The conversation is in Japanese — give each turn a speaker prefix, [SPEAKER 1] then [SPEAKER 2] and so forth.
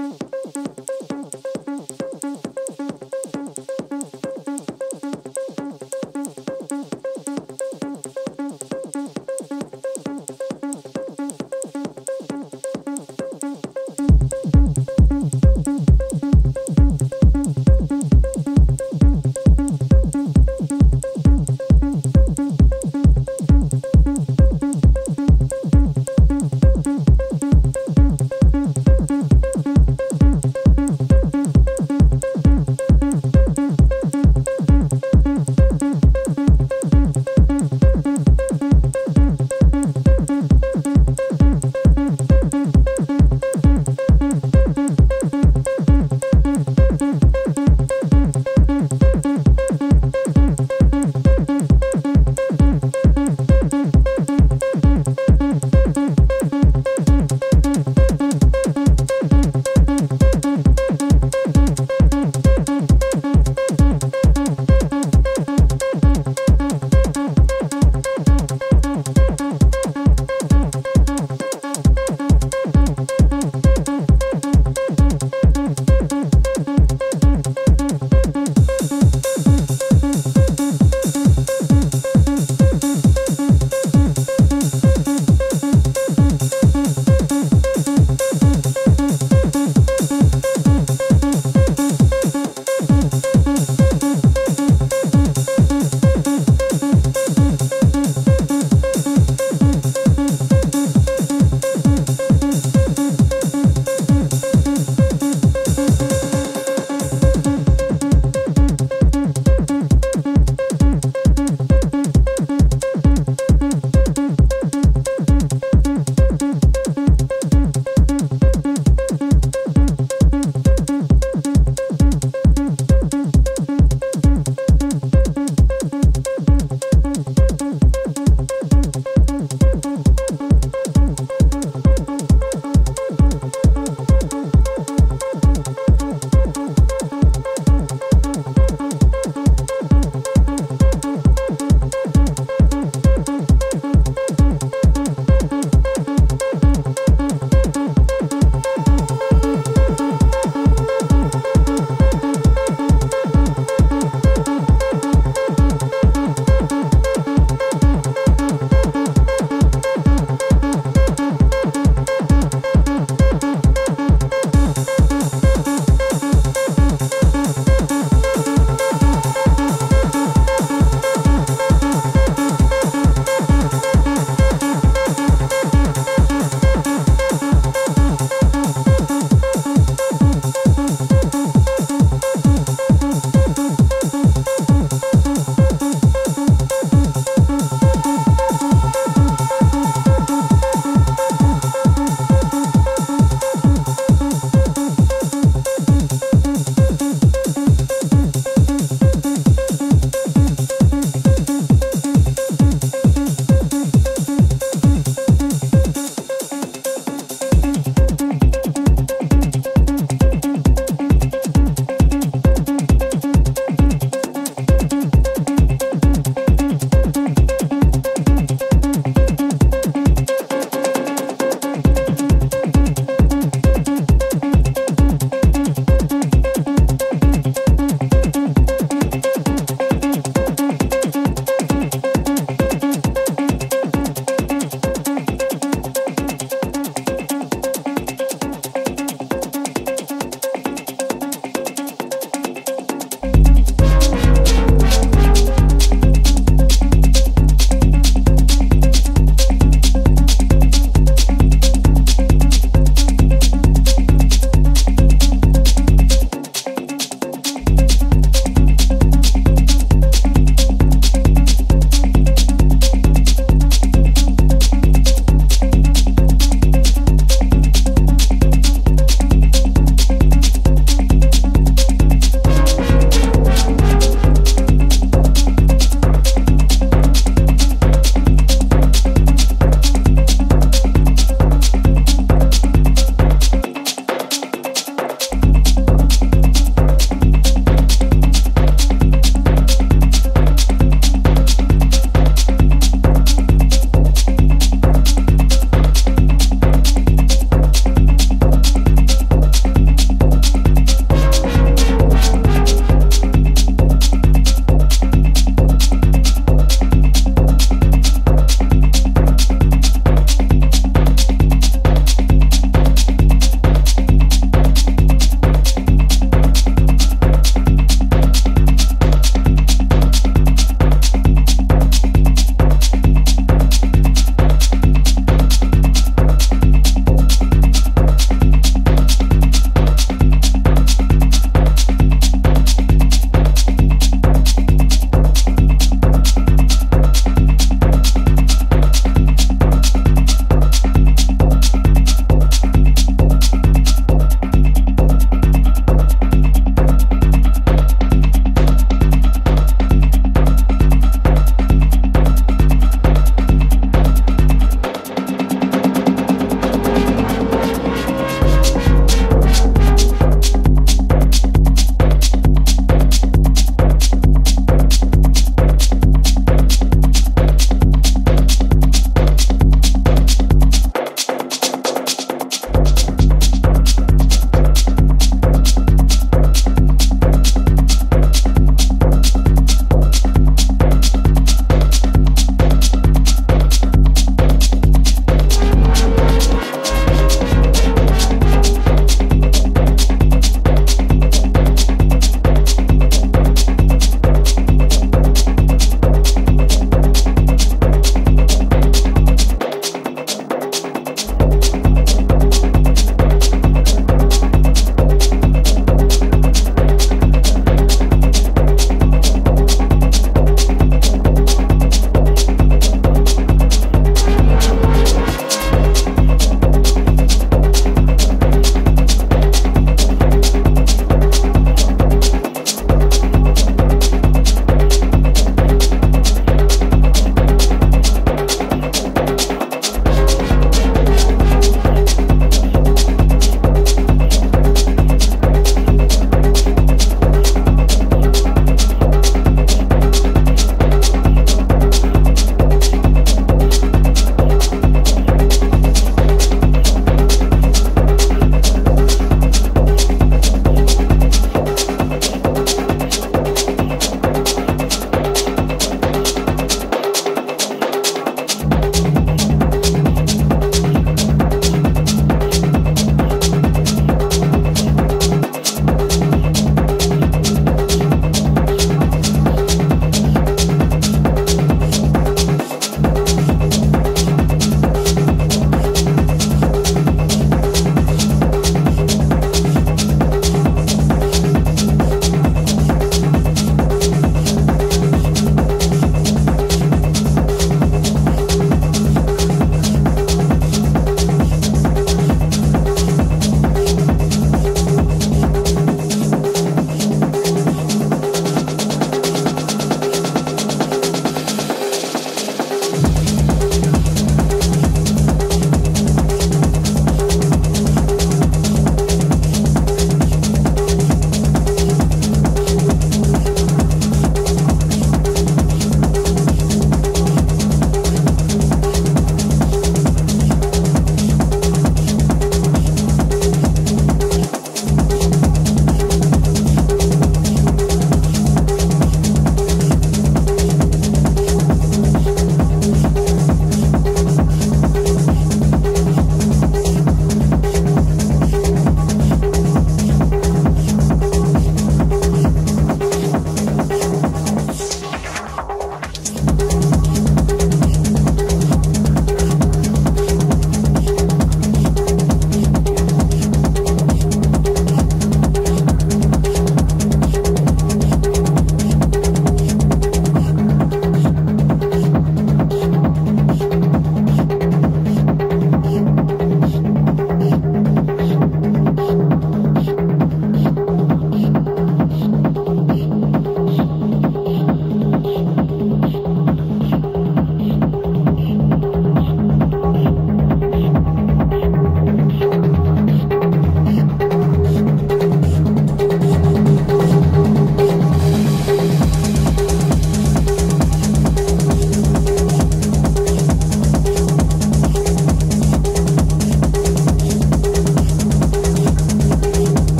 [SPEAKER 1] うん。